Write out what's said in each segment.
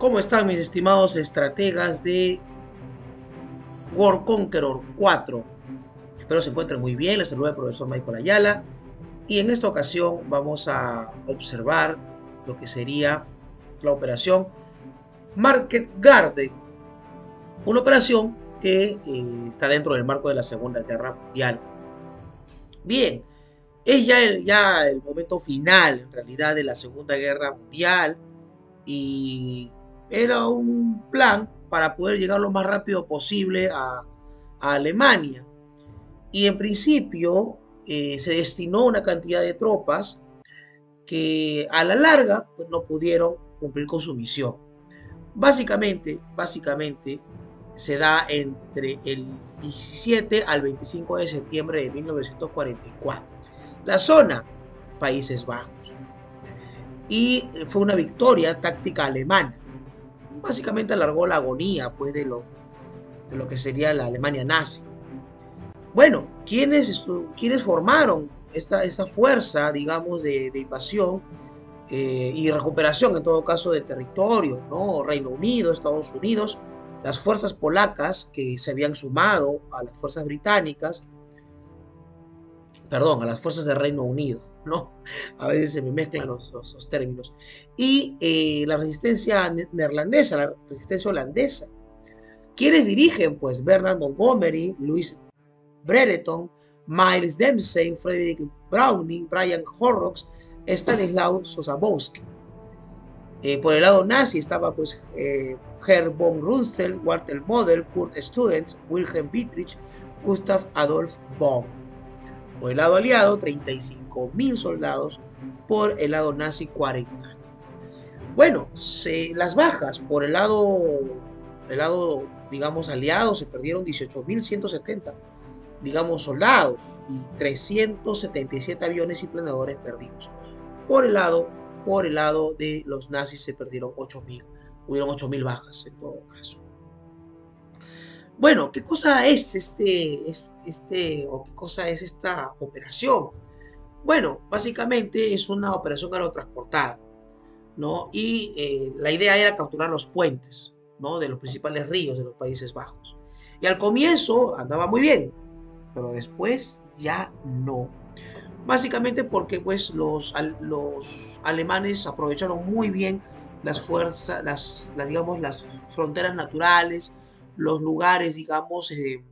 ¿Cómo están mis estimados estrategas de War Conqueror 4? Espero se encuentren muy bien, les saluda el profesor Michael Ayala y en esta ocasión vamos a observar lo que sería la operación Market Garden, una operación que eh, está dentro del marco de la Segunda Guerra Mundial. Bien, es ya el, ya el momento final en realidad de la Segunda Guerra Mundial y era un plan para poder llegar lo más rápido posible a, Alemania. Y en principio eh, se destinó una cantidad de tropas que a la larga pues, no pudieron cumplir con su misión. Básicamente, básicamente se da entre el 17 al 25 de septiembre de 1944. La zona, Países Bajos. Y fue una victoria táctica alemana básicamente alargó la agonía pues, de, lo, de lo que sería la Alemania nazi. Bueno, ¿quiénes, formaron esta, fuerza, digamos, de, invasión eh, y recuperación, en todo caso, de territorio? ¿no? Reino Unido, Estados Unidos, las fuerzas polacas que se habían sumado a las fuerzas británicas, perdón, a las fuerzas del Reino Unido. ¿no? A veces se me mezclan los, términos. Y eh, la resistencia neerlandesa, la resistencia holandesa. ¿Quiénes dirigen? Pues Bernard Montgomery, Louis Brereton, Miles Dempsey, Frederick Browning, Brian Horrocks, Stanislaw Sosabowski. Eh, por el lado nazi estaba pues eh, von Runzel, Walter Model, Kurt Students, Wilhelm Dietrich, Gustav Adolf Bonn. Por el lado aliado, 35 mil soldados. Por el lado nazi, 40. Bueno, las bajas por el lado, el lado, digamos, aliado se perdieron 18.170, digamos, soldados y 377 aviones y planeadores perdidos. Por el lado, por el lado de los nazis se perdieron 8.000, hubieron 8.000 bajas en todo caso. Bueno, ¿qué cosa es este, este, o qué cosa es esta operación? Bueno, básicamente es una operación aerotransportada, ¿no? Y eh, la idea era capturar los puentes, ¿no? De los principales ríos de los Países Bajos. Y al comienzo andaba muy bien, pero después ya no. Básicamente porque pues los, los alemanes aprovecharon muy bien las fuerzas, las, las digamos, las fronteras naturales, los lugares, digamos, eh,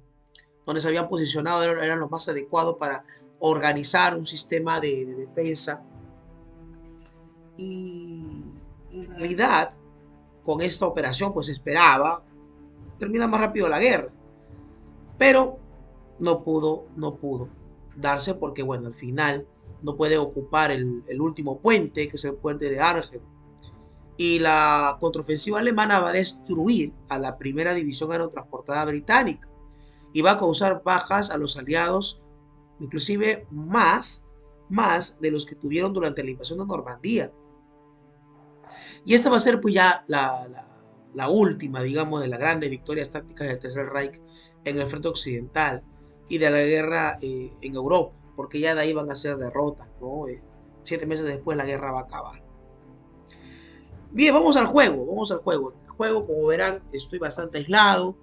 donde se habían posicionado eran, los más adecuados para organizar un sistema de, defensa. Y en realidad, con esta operación, pues esperaba terminar más rápido la guerra. Pero no pudo, no pudo darse porque, bueno, al final no puede ocupar el, el último puente, que es el puente de Argel y la contraofensiva alemana va a destruir a la primera división aerotransportada británica y va a causar bajas a los aliados, inclusive más, más de los que tuvieron durante la invasión de Normandía. Y esta va a ser pues ya la, última, digamos, de las grandes victorias tácticas del Tercer Reich en el frente occidental y de la guerra eh, en Europa, porque ya de ahí van a ser derrotas, ¿no? Eh, siete meses después la guerra va a acabar. Bien, vamos al juego, vamos al juego. El juego, como verán, estoy bastante aislado.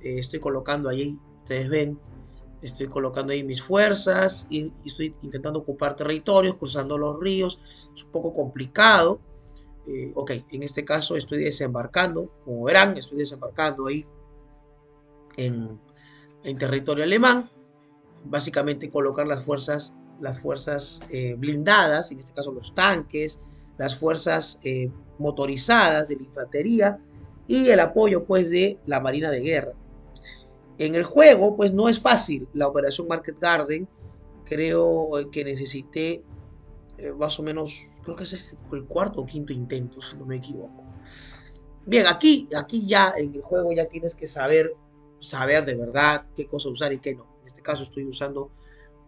Eh, estoy colocando ahí, ustedes ven, estoy colocando ahí mis fuerzas y, estoy intentando ocupar territorios, cruzando los ríos. Es un poco complicado. Eh, ok, en este caso estoy desembarcando, como verán, estoy desembarcando ahí en, territorio alemán. Básicamente colocar las fuerzas, las fuerzas eh, blindadas, en este caso los tanques, las fuerzas eh, motorizadas de la infantería y el apoyo pues de la Marina de Guerra. En el juego pues no es fácil la operación Market Garden, creo eh, que necesité eh, más o menos, creo que es el cuarto o quinto intento si no me equivoco. Bien, aquí, aquí ya en el juego ya tienes que saber, saber de verdad qué cosa usar y qué no. En este caso estoy usando,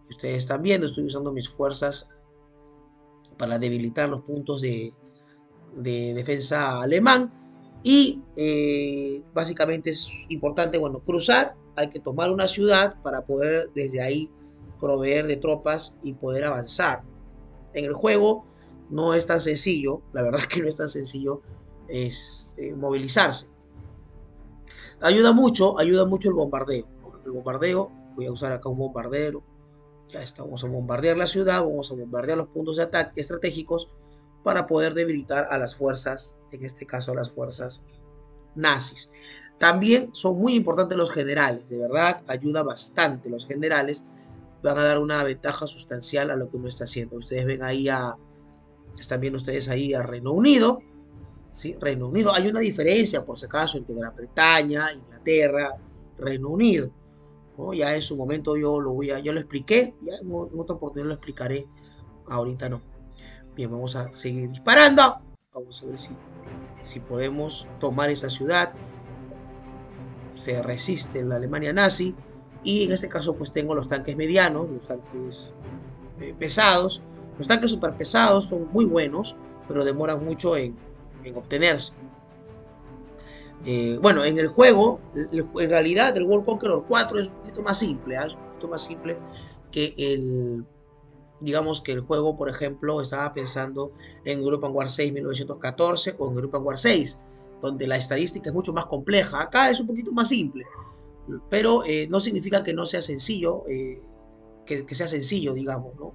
ustedes están viendo, estoy usando mis fuerzas para debilitar los puntos de, defensa alemán. Y eh, básicamente es importante, bueno, cruzar, hay que tomar una ciudad para poder desde ahí proveer de tropas y poder avanzar. En el juego no es tan sencillo, la verdad es que no es tan sencillo es eh, movilizarse. Ayuda mucho, ayuda mucho el bombardeo. El bombardeo, voy a usar acá un bombardero. Ya está, vamos a bombardear la ciudad, vamos a bombardear los puntos de ataque estratégicos para poder debilitar a las fuerzas, en este caso a las fuerzas nazis. También son muy importantes los generales, de verdad, ayuda bastante los generales, van a dar una ventaja sustancial a lo que uno está haciendo. Ustedes ven ahí a, están viendo ustedes ahí a Reino Unido, ¿sí? Reino Unido, hay una diferencia por si acaso entre Gran Bretaña, Inglaterra, Reino Unido. Ya en su momento yo lo voy a, yo lo expliqué, ya en, otra oportunidad lo explicaré, ahorita no. Bien, vamos a seguir disparando, vamos a ver si, si podemos tomar esa ciudad. Se resiste la Alemania nazi y en este caso pues tengo los tanques medianos, los tanques eh, pesados. Los tanques super pesados son muy buenos, pero demoran mucho en, en obtenerse. Eh, bueno, en el juego, en realidad el World Conqueror 4 es un poquito más simple, ¿ah? es un poquito más simple que el, digamos que el juego, por ejemplo, estaba pensando en European War 6 1914 o en European War 6, donde la estadística es mucho más compleja. Acá es un poquito más simple, pero eh, no significa que no sea sencillo, eh, que, que, sea sencillo, digamos, ¿no?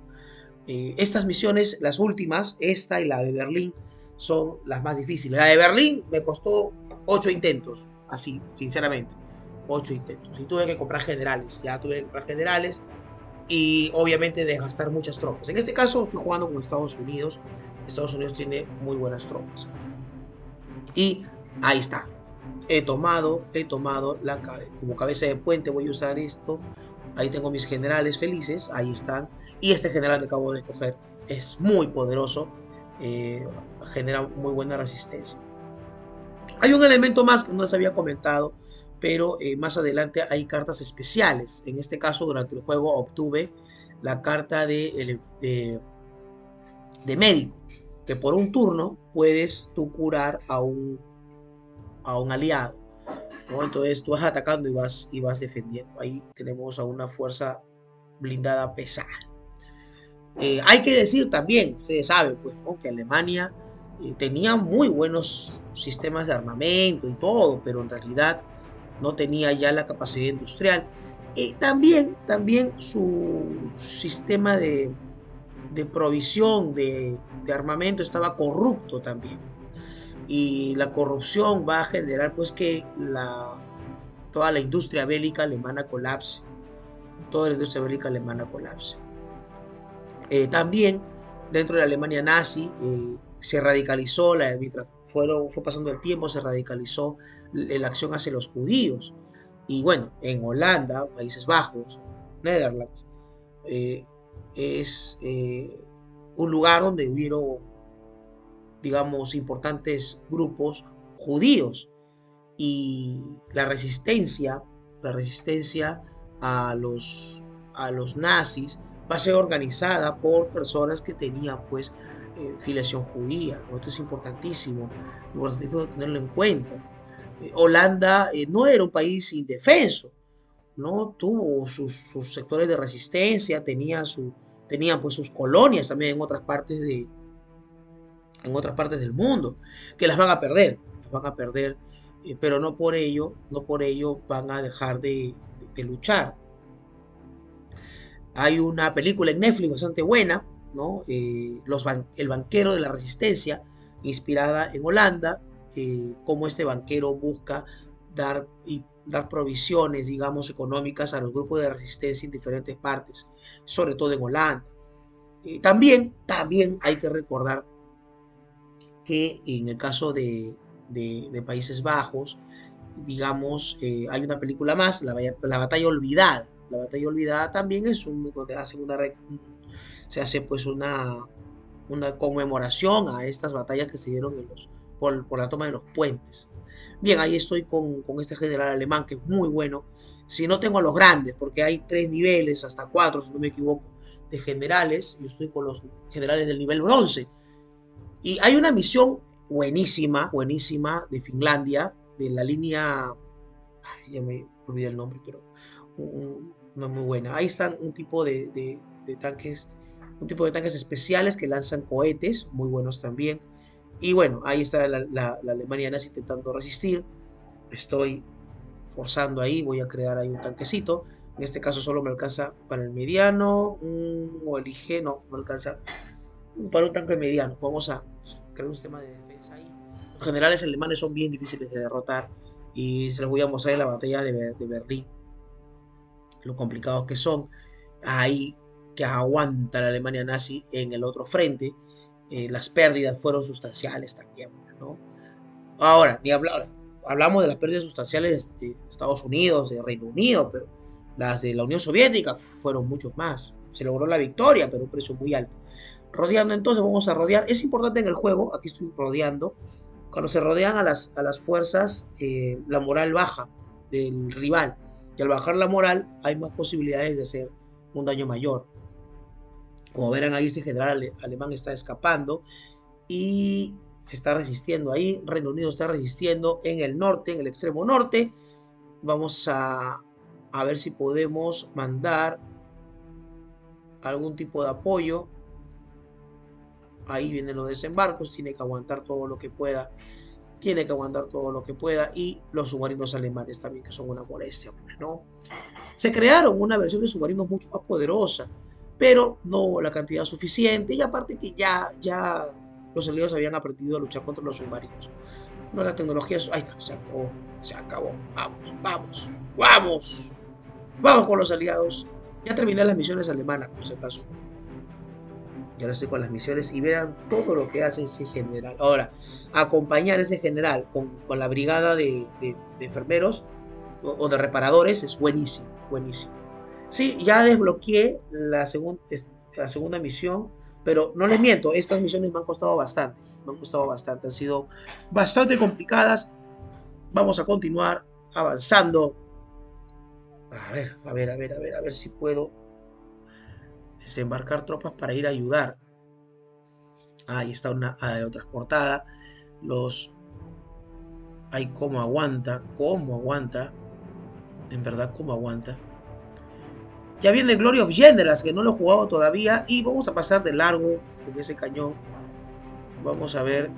estas misiones, las últimas, esta y la de Berlín, son las más difíciles. La de Berlín me costó ocho intentos, así, sinceramente. Ocho intentos. Y tuve que comprar generales, ya tuve que comprar generales y obviamente desgastar muchas tropas. En este caso estoy jugando con Estados Unidos. Estados Unidos tiene muy buenas tropas. Y ahí está. He tomado, he tomado la como cabeza de puente voy a usar esto. Ahí tengo mis generales felices, ahí están. Y este general que acabo de escoger es muy poderoso, eh, genera muy buena resistencia. Hay un elemento más que no les había comentado, pero eh, más adelante hay cartas especiales. En este caso, durante el juego obtuve la carta de, de, médico, que por un turno puedes tú curar a un, a un aliado. Entonces tú vas atacando y vas, y vas defendiendo. Ahí tenemos a una fuerza blindada pesada. Eh, hay que decir también, ustedes saben, pues, que Alemania eh, tenía muy buenos sistemas de armamento y todo, pero en realidad no tenía ya la capacidad industrial. Y también, también su sistema de, provisión de, armamento estaba corrupto también. Y la corrupción va a generar pues que la, toda la industria bélica alemana colapse. Toda la industria bélica alemana colapse. Eh, también dentro de la Alemania nazi eh, se radicalizó, la, fueron, fue pasando el tiempo, se radicalizó la acción hacia los judíos. Y bueno, en Holanda, Países Bajos, Netherlands, eh, es eh, un lugar donde hubieron, digamos, importantes grupos judíos. Y la resistencia, la resistencia a los, a los nazis va a ser organizada por personas que tenían pues eh, filiación judía. Esto es importantísimo, importantísimo tenerlo en cuenta. Eh, Holanda eh, no era un país indefenso, ¿no? Tuvo sus, sectores de resistencia, tenía su, tenían pues sus colonias también en otras partes de en otras partes del mundo que las van a perder, las van a perder, pero no por ello, no por ello van a dejar de, de luchar. Hay una película en Netflix bastante buena eh, los el banquero de la resistencia, inspirada en Holanda, eh, cómo este banquero busca dar, y, dar provisiones, digamos, económicas a los grupos de resistencia en diferentes partes, sobre todo en Holanda. Eh, también, también hay que recordar que en el caso de, Países Bajos, digamos, hay una película más, la, la, Batalla Olvidada. La Batalla Olvidada también es un, donde hacen una, se hace pues una, una conmemoración a estas batallas que se dieron en los, por, la toma de los puentes. Bien, ahí estoy con, este general alemán que es muy bueno. Si no tengo a los grandes, porque hay tres niveles, hasta cuatro, si no me equivoco, de generales. Yo estoy con los generales del nivel 11. Y hay una misión buenísima, buenísima de Finlandia, de la línea. ya me olvidé el nombre, pero no muy buena. Ahí están un tipo de, de tanques un tipo de tanques especiales que lanzan cohetes, muy buenos también. Y bueno, ahí está la, la, Alemania nazi intentando resistir. Estoy forzando ahí, voy a crear ahí un tanquecito. En este caso solo me alcanza para el mediano o el IG, no, me alcanza para un tanque mediano. Vamos a crear un sistema de defensa ahí. Los generales alemanes son bien difíciles de derrotar y se los voy a mostrar en la batalla de, de Berlín. Lo complicados que son. Ahí que aguanta la Alemania nazi en el otro frente. Eh, las pérdidas fueron sustanciales también, ¿no? Ahora, ni hablar, hablamos de las pérdidas sustanciales de Estados Unidos, de Reino Unido, pero las de la Unión Soviética fueron muchos más. Se logró la victoria, pero un precio muy alto. Rodeando entonces, vamos a rodear. Es importante en el juego, aquí estoy rodeando. Cuando se rodean a las, a las fuerzas, eh, la moral baja del rival. Y al bajar la moral, hay más posibilidades de hacer un daño mayor. Como verán ahí, este general alemán está escapando y se está resistiendo ahí. Reino Unido está resistiendo en el norte, en el extremo norte. Vamos a, a ver si podemos mandar algún tipo de apoyo. Ahí vienen los desembarcos, tiene que aguantar todo lo que pueda. Tiene que aguantar todo lo que pueda. Y los submarinos alemanes también, que son una molestia, pues, ¿no? Se crearon una versión de submarinos mucho más poderosa pero no la cantidad suficiente y aparte que ya, ya los aliados habían aprendido a luchar contra los submarinos. No la tecnología, ahí está, se acabó, se acabó, vamos, vamos, vamos, vamos con los aliados. Ya terminé las misiones alemanas, por si acaso. Ya ahora estoy con las misiones y vean todo lo que hace ese general. Ahora, acompañar a ese general con, con la brigada de, de, enfermeros o de reparadores es buenísimo, buenísimo. Sí, ya desbloqueé la, segunda misión, pero no les miento, estas misiones me han costado bastante, me han costado bastante, han sido bastante complicadas. Vamos a continuar avanzando. A ver, a ver, a ver, a ver, a ver si puedo desembarcar tropas para ir a ayudar. Ahí está una aerotransportada. Los. Ay, cómo aguanta, cómo aguanta. En verdad, cómo aguanta. Ya viene Glory of Generals, que no lo he jugado todavía. Y vamos a pasar de largo con ese cañón. Vamos a ver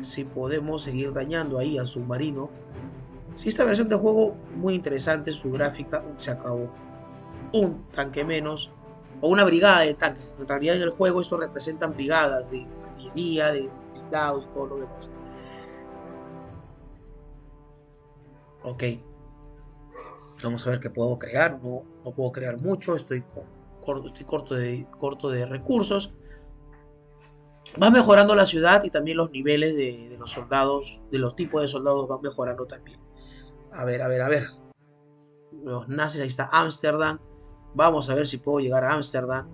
si podemos seguir dañando ahí al submarino. Si esta versión de juego muy interesante, su gráfica se acabó. Un tanque menos o una brigada de tanques. En realidad en el juego esto representan brigadas de artillería, de blindados todo lo demás. Ok. Vamos a ver qué puedo crear. No, puedo crear mucho. Estoy, corto, de, de recursos. Va mejorando la ciudad y también los niveles de, los soldados, de los tipos de soldados van mejorando también. A ver, a ver, a ver. Los nazis, ahí está Ámsterdam. Vamos a ver si puedo llegar a Ámsterdam.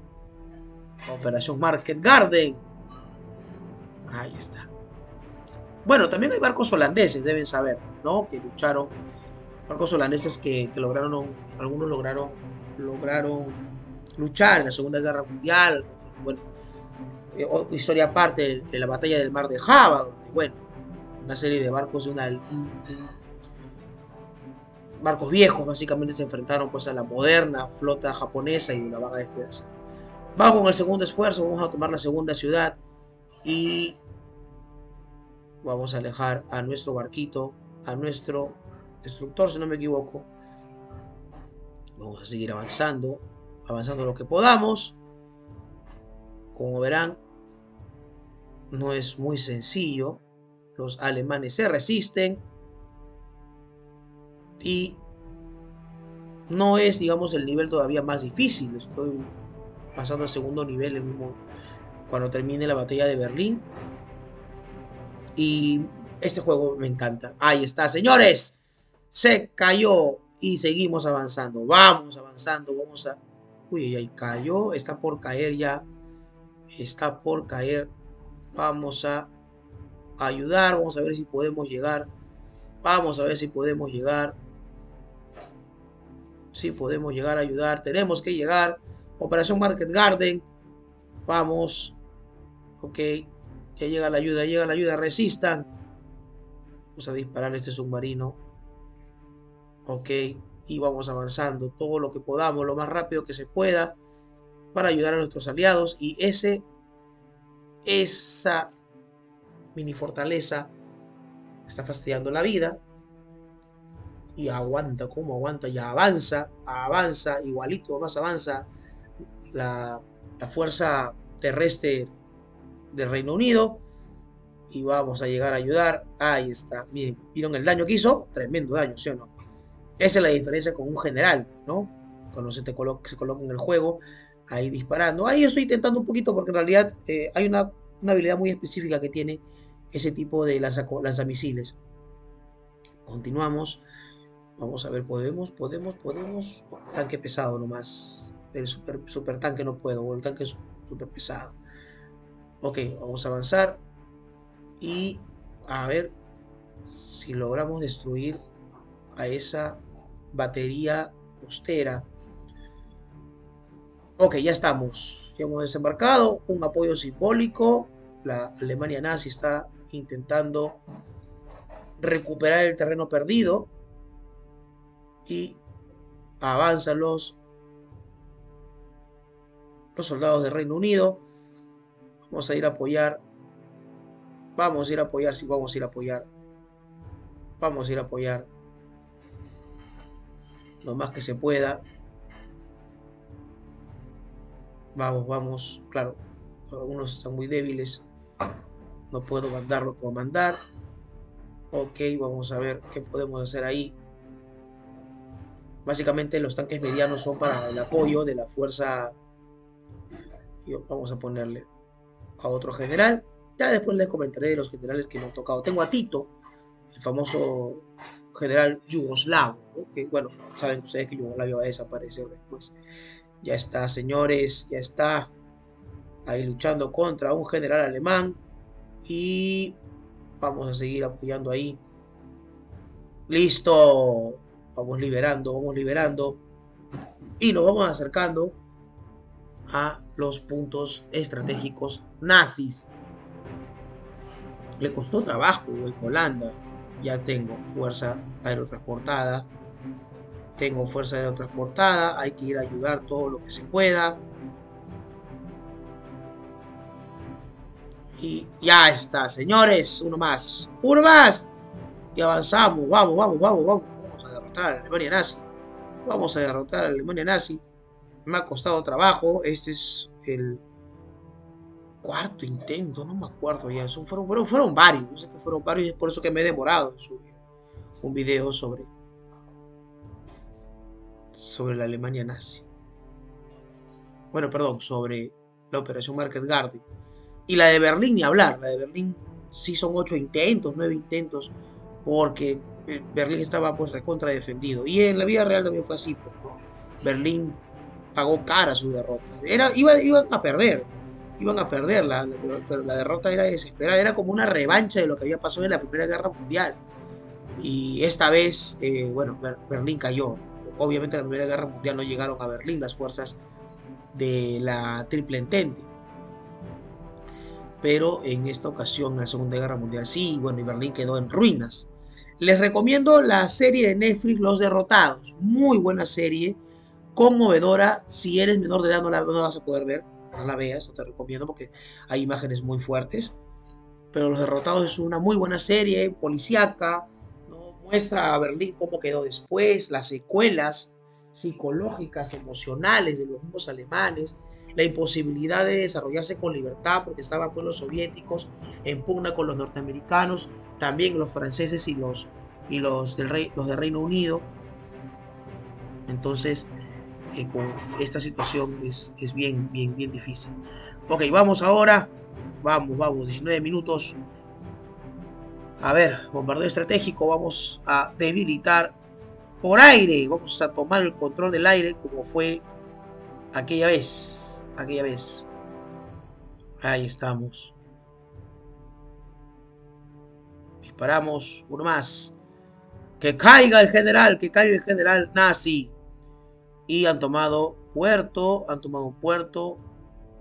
Operación Market Garden. Ahí está. Bueno, también hay barcos holandeses, deben saber, ¿no? Que lucharon barcos holandeses que, lograron, algunos lograron, lograron luchar en la Segunda Guerra Mundial. Bueno, eh, historia aparte de, la batalla del mar de Java, donde, bueno, una serie de barcos de una, barcos viejos básicamente se enfrentaron pues a la moderna flota japonesa y la vaga despedazada. Vamos con el segundo esfuerzo, vamos a tomar la segunda ciudad y vamos a alejar a nuestro barquito, a nuestro destructor, si no me equivoco. Vamos a seguir avanzando, avanzando lo que podamos. Como verán, no es muy sencillo. Los alemanes se resisten. Y no es, digamos, el nivel todavía más difícil. Estoy pasando al segundo nivel en cuando termine la batalla de Berlín. Y este juego me encanta. Ahí está, señores se cayó y seguimos avanzando. Vamos avanzando, vamos a... Uy, ahí cayó, está por caer ya. Está por caer. Vamos a ayudar, vamos a ver si podemos llegar. Vamos a ver si podemos llegar. Si podemos llegar a ayudar. Tenemos que llegar. Operación Market Garden. Vamos. Ok. Ya llega la ayuda, llega la ayuda. Resistan. Vamos a disparar este submarino ok, y vamos avanzando todo lo que podamos, lo más rápido que se pueda, para ayudar a nuestros aliados. Y ese esa mini fortaleza está fastidiando la vida y aguanta, como aguanta, ya avanza, avanza, igualito, más avanza la, la fuerza terrestre del Reino Unido y vamos a llegar a ayudar. Ahí está, miren, ¿vieron el daño que hizo? Tremendo daño, ¿sí o no? Esa es la diferencia con un general, ¿no? Cuando se, te coloca, se coloca en el juego, ahí disparando. Ahí estoy intentando un poquito porque en realidad eh, hay una, una, habilidad muy específica que tiene ese tipo de lanzamisiles. Continuamos. Vamos a ver, podemos, podemos, podemos. tanque pesado nomás. El super, super tanque no puedo, el tanque es super pesado. Ok, vamos a avanzar. Y a ver si logramos destruir a esa batería costera. Ok, ya estamos. Ya hemos desembarcado. Un apoyo simbólico. La Alemania nazi está intentando recuperar el terreno perdido. Y avanzan los, los soldados del Reino Unido. Vamos a ir a apoyar. Vamos a ir a apoyar, sí, vamos a ir a apoyar. Vamos a ir a apoyar. Lo más que se pueda. Vamos, vamos. Claro, algunos están muy débiles. No puedo mandarlo por mandar. Ok, vamos a ver qué podemos hacer ahí. Básicamente los tanques medianos son para el apoyo de la fuerza. Vamos a ponerle a otro general. Ya después les comentaré de los generales que me han tocado. Tengo a Tito, el famoso general yugoslavo, que bueno, saben ustedes que Yugoslavia va a desaparecer después. Ya está, señores, ya está ahí luchando contra un general alemán y vamos a seguir apoyando ahí. Listo, vamos liberando, vamos liberando y nos vamos acercando a los puntos estratégicos nazis. Le costó trabajo en Holanda. Ya tengo fuerza aerotransportada. Tengo fuerza aerotransportada. Hay que ir a ayudar todo lo que se pueda. Y ya está, señores. Uno más. Uno más. Y avanzamos. Vamos, vamos, vamos, vamos. Vamos a derrotar a la Alemania nazi. Vamos a derrotar a la Alemania nazi me ha costado trabajo. Este es el cuarto intento, no me acuerdo ya. fueron, fueron, fueron varios, que fueron varios y es por eso que me he demorado en subir un video sobre, sobre la Alemania nazi. Bueno, perdón, sobre la operación Market Garden. Y la de Berlín, ni hablar. La de Berlín sí son ocho intentos, nueve intentos, porque eh, Berlín estaba pues recontra defendido. Y en la vida real también fue así. Pues, Berlín pagó cara su derrota. Era, iba, iban a perder, iban a perder, la, pero la derrota era desesperada, era como una revancha de lo que había pasado en la Primera Guerra Mundial. Y esta vez, eh, bueno, Berlín cayó. Obviamente en la Primera Guerra Mundial no llegaron a Berlín las fuerzas de la Triple Entente. Pero en esta ocasión, en la Segunda Guerra Mundial, sí, bueno, y Berlín quedó en ruinas. Les recomiendo la serie de Netflix Los Derrotados. Muy buena serie conmovedora. Si eres menor de edad no la, vas a poder ver, no la veas, no te recomiendo porque hay imágenes muy fuertes. Pero Los Derrotados es una muy buena serie, policíaca, muestra a Berlín cómo quedó después, las secuelas psicológicas, emocionales de los mismos alemanes, la imposibilidad de desarrollarse con libertad porque estaban con los soviéticos en pugna con los norteamericanos, también los franceses y los, y los, del rey, los del Reino Unido. Entonces, con esta situación es, es, bien, bien, bien difícil. Ok, vamos ahora. Vamos, vamos, 19 minutos. A ver, bombardeo estratégico. Vamos a debilitar por aire. Vamos a tomar el control del aire como fue aquella vez. Aquella vez. Ahí estamos. Disparamos. Uno más. Que caiga el general. Que caiga el general nazi y han tomado puerto, han tomado un puerto.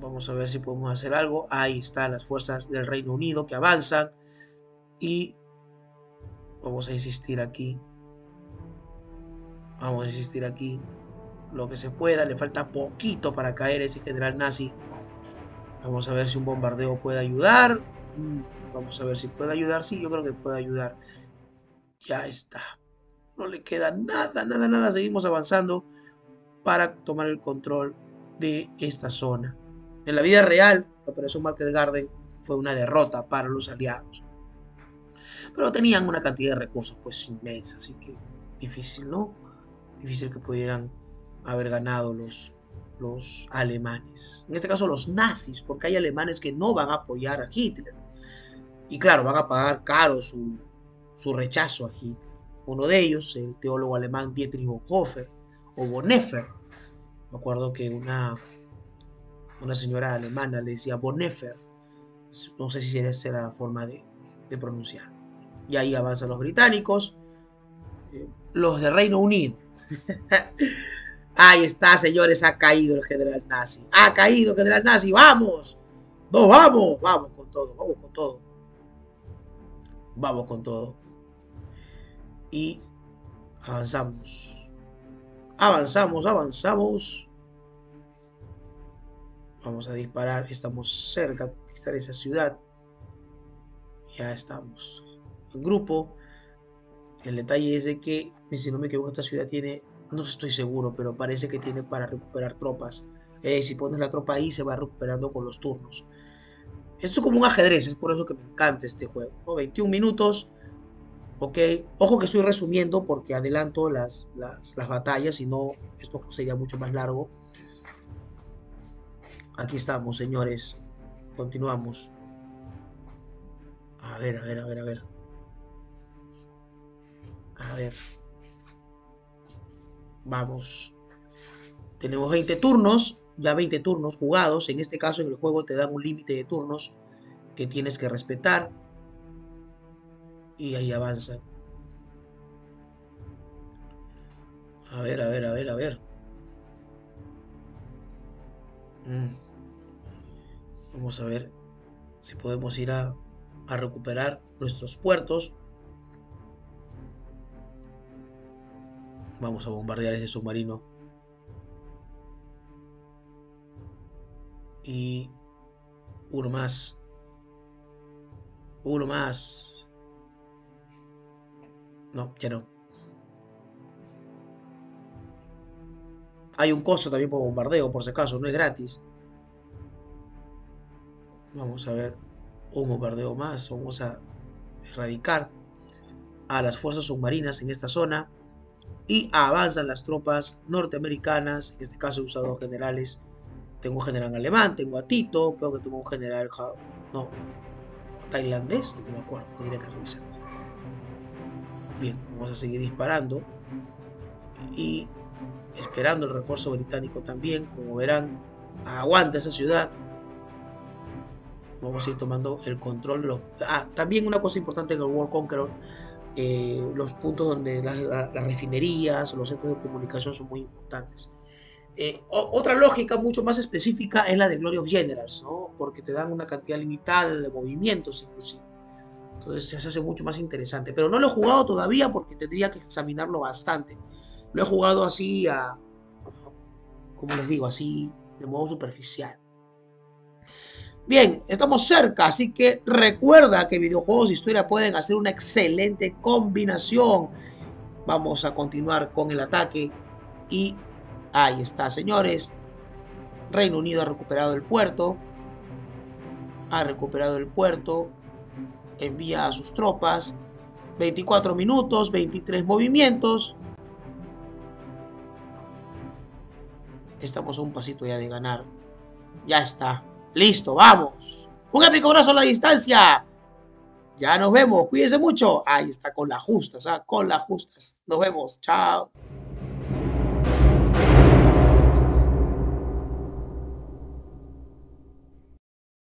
Vamos a ver si podemos hacer algo. Ahí están las fuerzas del Reino Unido que avanzan y vamos a insistir aquí. Vamos a insistir aquí lo que se pueda. Le falta poquito para caer ese general nazi. Vamos a ver si un bombardeo puede ayudar. Mm, vamos a ver si puede ayudar. Sí, yo creo que puede ayudar. Ya está. No le queda nada, nada, nada. Seguimos avanzando para tomar el control de esta zona. En la vida real, la operación Market Garden fue una derrota para los aliados. Pero tenían una cantidad de recursos pues inmensa, así que difícil, ¿no? Difícil que pudieran haber ganado los, los alemanes. En este caso los nazis, porque hay alemanes que no van a apoyar a Hitler. Y claro, van a pagar caro su, su rechazo a Hitler. Uno de ellos, el teólogo alemán Dietrich Bonhoeffer, o Bonhoeffer. Me acuerdo que una, una señora alemana le decía Bonhoeffer. No sé si esa era la forma de, de pronunciar. Y ahí avanzan los británicos, eh, los de Reino Unido. Ahí está, señores, ha caído el general nazi. Ha caído el general nazi, vamos. No, vamos, vamos con todo, vamos con todo. Vamos con todo. Y avanzamos. Avanzamos, avanzamos. Vamos a disparar. Estamos cerca de conquistar esa ciudad. Ya estamos en grupo. El detalle es de que, si no me equivoco, esta ciudad tiene, no estoy seguro, pero parece que tiene para recuperar tropas. Eh, si pones la tropa ahí, se va recuperando con los turnos. Esto es como un ajedrez, es por eso que me encanta este juego. 21 minutos, ok. Ojo que estoy resumiendo porque adelanto las, las, las batallas, si no, esto sería mucho más largo. Aquí estamos, señores. Continuamos. A ver, a ver, a ver, a ver. A ver. Vamos. Tenemos 20 turnos, ya 20 turnos jugados. En este caso, en el juego te dan un límite de turnos que tienes que respetar. Y ahí avanza. A ver, a ver, a ver, a ver. Mm. Vamos a ver si podemos ir a, a recuperar nuestros puertos. Vamos a bombardear ese submarino. Y uno más. Uno más. No, ya no. Hay un costo también por bombardeo, por si acaso, no es gratis. Vamos a ver un bombardeo más. Vamos a erradicar a las fuerzas submarinas en esta zona y avanzan las tropas norteamericanas, en este caso he usado generales, tengo un general alemán, tengo a Tito, creo que tengo un general, no, tailandés, no me acuerdo, tendría que revisar. Bien, vamos a seguir disparando y esperando el refuerzo británico también, como verán, aguanta esa ciudad. Vamos a ir tomando el control. Ah, también una cosa importante en el World Conqueror eh, los puntos donde las, refinerías los centros de comunicación son muy importantes. Eh, otra lógica mucho más específica es la de Glory of Generals, ¿no? porque te dan una cantidad limitada de movimientos inclusive. Entonces se hace mucho más interesante. Pero no lo he jugado todavía porque tendría que examinarlo bastante. Lo he jugado así a, como les digo, así de modo superficial. Bien, estamos cerca, así que recuerda que videojuegos e historia pueden hacer una excelente combinación. Vamos a continuar con el ataque y ahí está, señores. Reino Unido ha recuperado el puerto. Ha recuperado el puerto. Envía a sus tropas. 24 minutos, 23 movimientos. Estamos a un pasito ya de ganar. Ya está. Listo, vamos. Un épico abrazo a la distancia. Ya nos vemos. Cuídense mucho. Ahí está, con las justas, ¿ah? con las justas. Nos vemos. Chao.